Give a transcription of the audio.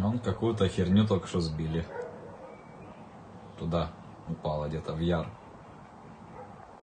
Ну, он какую-то херню только что сбили. Туда упала где-то в яр.